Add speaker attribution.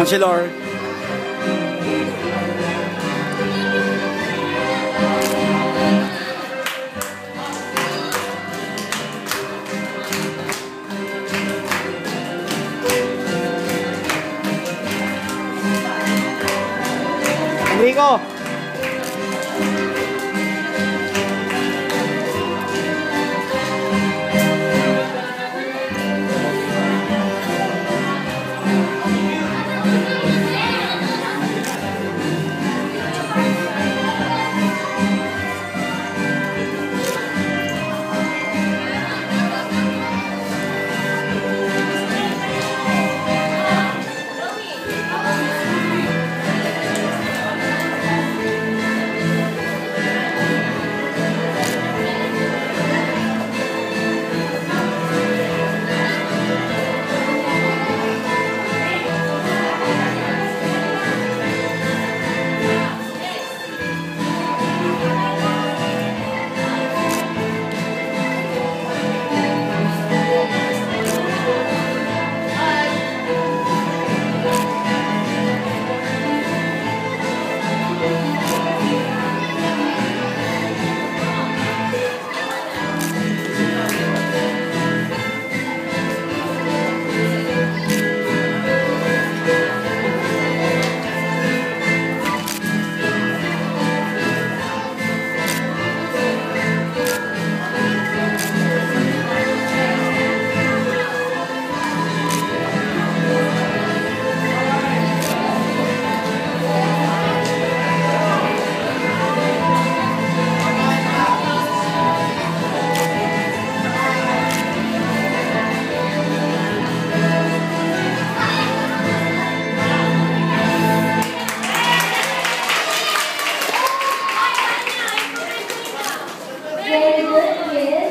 Speaker 1: Angelar. Enrico. is